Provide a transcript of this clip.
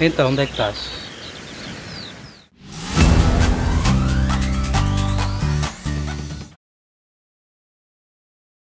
Então, onde é que estás?